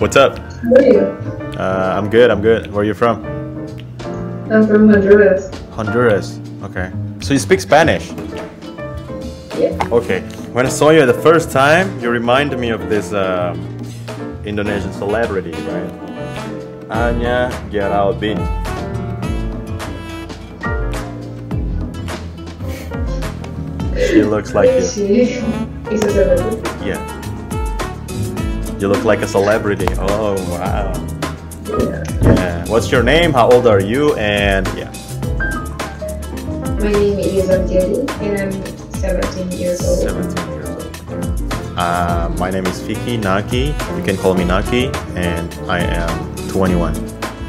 What's up? How are you? Uh, I'm good. I'm good. Where are you from? I'm from Honduras. Honduras. Okay. So you speak Spanish? Yeah. Okay. When I saw you the first time, you reminded me of this um, Indonesian celebrity, right? Anya Geraldine. She looks like you. She is a celebrity. Yeah. You look like a celebrity. Oh wow. Yeah. Yeah. What's your name? How old are you? And yeah, My name is Antieri and I'm 17 years old. 17 years old. Uh, my name is Fiki Naki. You can call me Naki, and I am 21.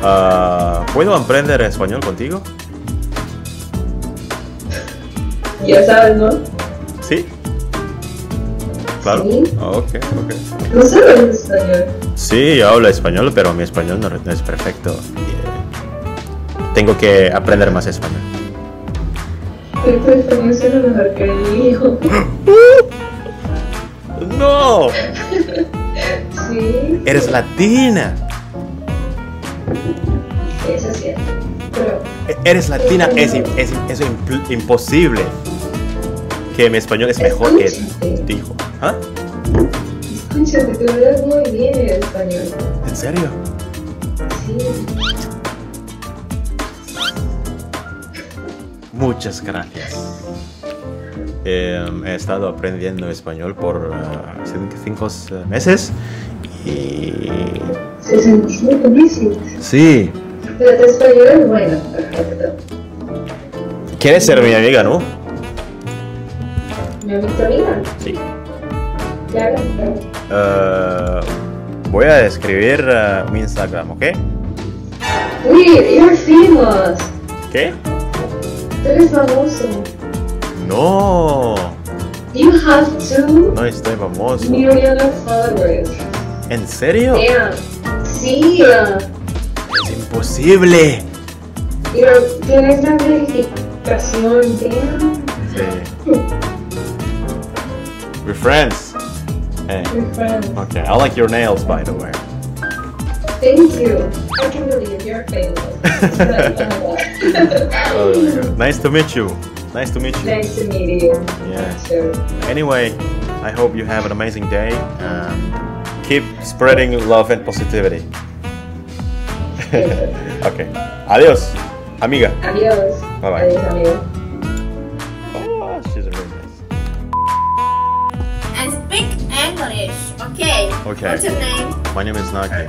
Uh, ¿Puedo aprender español contigo? Ya sabes, ¿no? Claro. Sí. Oh, ok, ok. No sabes español. Sí, yo hablo español, pero mi español no, no es perfecto. Yeah. Tengo que aprender más español. Pero tu español suena mejor que el mío. ¡No! Sí, Eres latina. eso es cierto. Pero E- Eres latina. Es, imposible que mi español es mejor que tu hijo. ¿Ah? escúchate, tú hablas muy bien el español. ¿En serio? Sí. Muchas gracias. Em, he estado aprendiendo español por ah, cin- cinco eh, meses y 65 meses. sí. Pero tu español es bueno. Perfecto. ¿Quieres ser mi amiga, no? ¿Me has visto amiga? Sí. Ah, voy a escribir ah, mi Instagram, ¿ok? Uy, you're famous. ¿Qué? Tú eres famoso. No, You have two no estoy famoso. million followers. ¿En serio? Damn. Sí. uh, Es imposible. Pero tienes la verificación. Damn. Sí. We're friends. Hey. Okay, I like your nails, by the way. Thank you. I can believe you're famous. Oh. Nice to meet you. Nice to meet you. nice to meet you. Yeah. Sure. Anyway, I hope you have an amazing day and keep spreading love and positivity. okay. Adios, amiga. Adiós. Bye-bye. Adiós, amigo. Okay. What's your name? My name is Naki.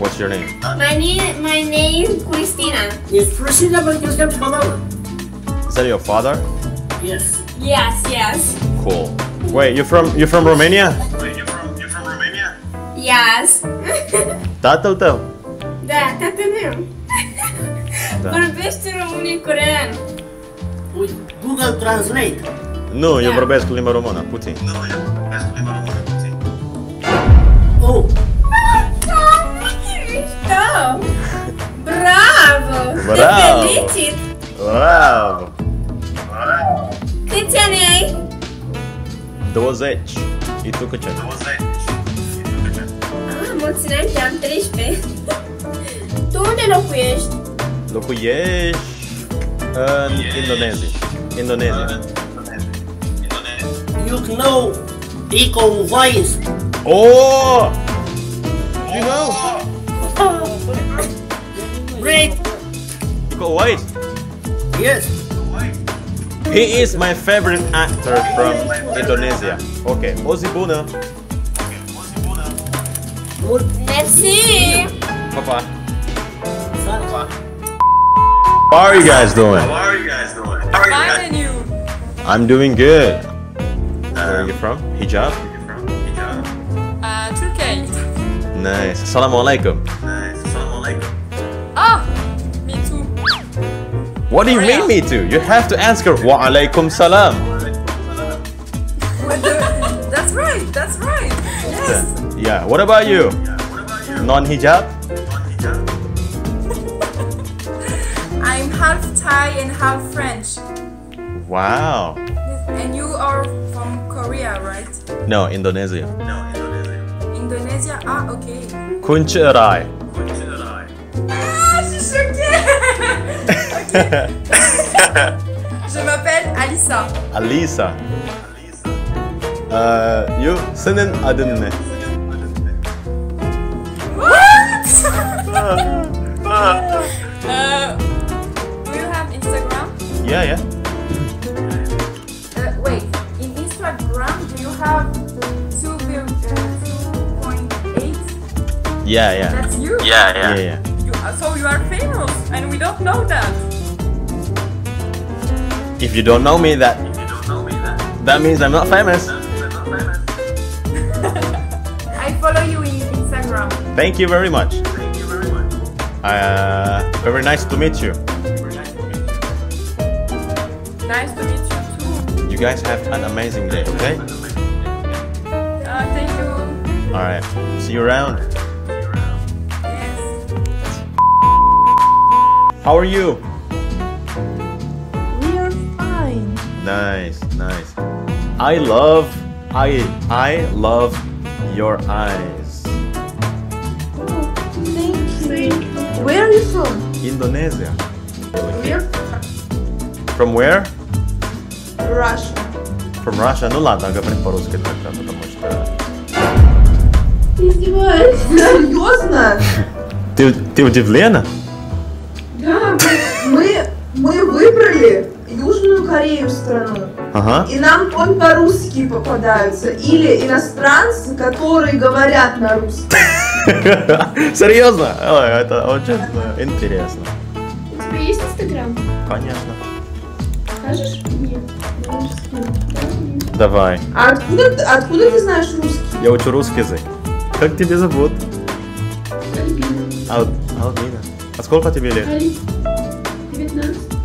What's your name? My name, my name, Cristina. Yes, Cristina, but your can't follow. Is that your father? Yes. Yes, yes. Cool. Wait, you're from you're from Romania? Wait, you're from you're from Romania? Yes. Tatăl tău? Da, tatăl meu. Da. Vorbește românii corean. Google Translate. Nu, da. eu vorbesc limba română, puțin. Nu, eu vorbesc limba română. Oh. Bravo! Bravo! Bravo! Câți ani ai? 20. E tu câți ani? 20. Ah, mulți am 13. tu unde locuiești? Locuiești în Indonezia. Indonezia. Indonezia. You know Iko Uwais. Oh! You know? Great. Iko Uwais. Yes. He is my favorite actor from Indonesia. Okay, Ozzy Buna. Good. Merci! Bye-bye. How are you guys doing? Fine and you? I'm doing good. Where are you from? Hijab? Uh, Turkey. Nice. Assalamu alaikum. Nice. Assalamu alaikum. Ah, me too. What do you mean me too? You have to answer wa alaikum salam. That's right, that's right. Yes. Yeah, what about you? Non-hijab? I'm half Thai and half French. Wow. And you are from Korea, right? No, Indonesia. Indonesia. Indonesia. Ah, ok. Kunci Rai. Ah, je suis choquée. Je m'appelle Alissa. Alisa. Ee, you, senin adın ne? Yeah, yeah. That's you? Yeah, yeah. yeah. You, uh, so you are famous, and we don't know that. If you don't know me, that that means I'm not famous. I follow you in Instagram. Thank you very much. Thank Uh, very nice to meet you. Nice to meet you too. You guys have an amazing day, okay? Uh, thank you. All right. See you around. How are you? We are fine. Nice, nice. I love I I love your eyes. Oh, thank you. Where are you from? Indonesia. We're From where? Russia. From Russia. Ну ладно, говорим по-русски тогда, потому что... Ты издеваешься? Серьезно? Ты, ты удивлена? Выбрали Южную Корею страну. Ага. И нам только русские попадаются. Или иностранцы, которые говорят на русском. Серьезно? Это очень э, интересно. У тебя есть Инстаграм? Конечно. Скажешь? Нет. Давай. А откуда, ты- откуда ты знаешь русский? Я учу русский язык. Как тебя зовут? Альбина. Ал- Албина. А сколько тебе лет? Али. 19.